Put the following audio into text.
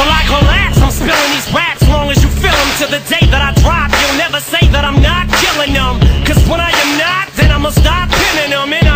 Till I collapse, I'm spilling these raps long as you feel them. To the day that I drop, you'll never say that I'm not killing them. Cause when I am not, then I'ma stop pinning them.